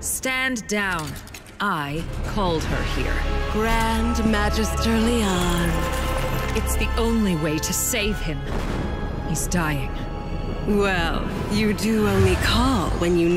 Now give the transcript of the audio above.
Stand down. I called her here. Grand Magister Leon. It's the only way to save him. He's dying. Well, you do only call when you